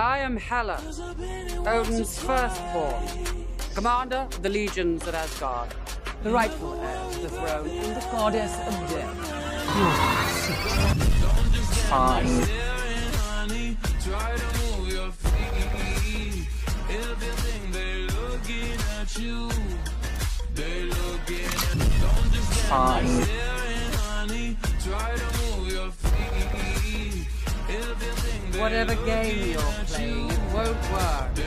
I am Hela, Odin's firstborn, commander of the legions at Asgard, the rightful heir to the throne, and the goddess of death. Fine. Fine. Whatever game you're playing, it won't work.